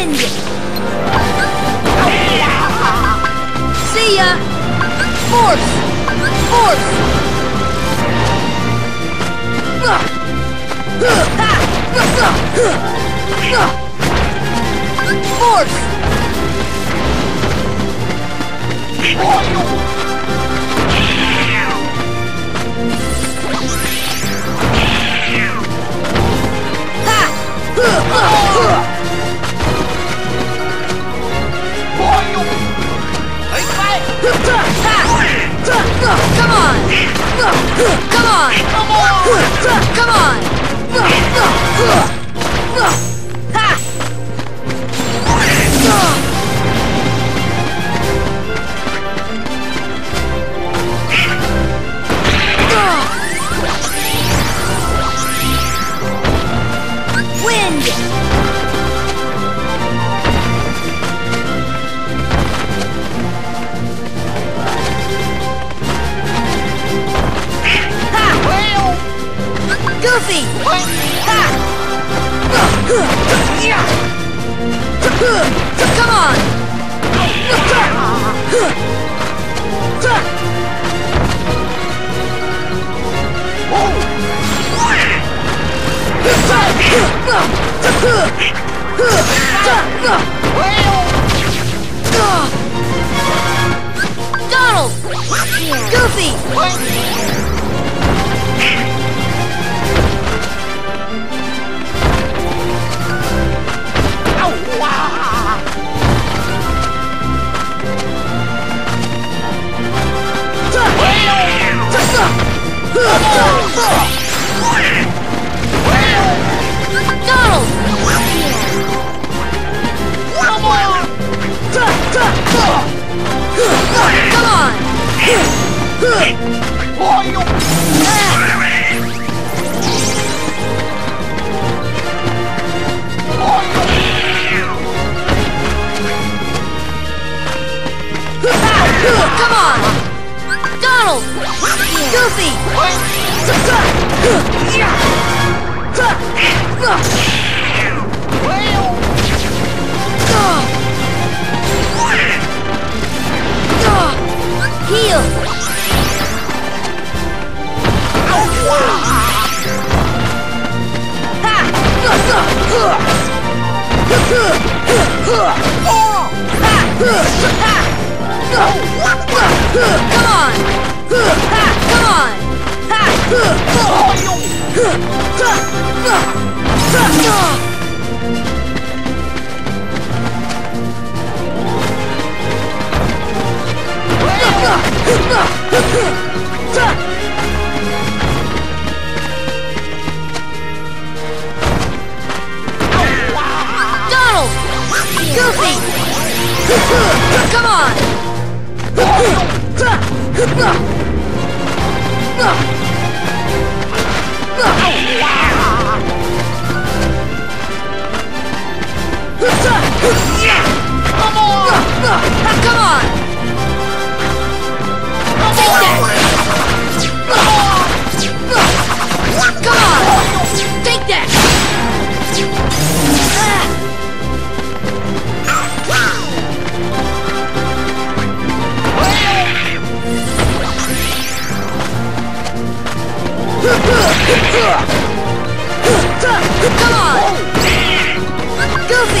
Wind! See ya! Force! Force! Come on! Come on! Ha! Wind! Come on! Donald! Come on! Donald! Goofy! Come on! Come on! Come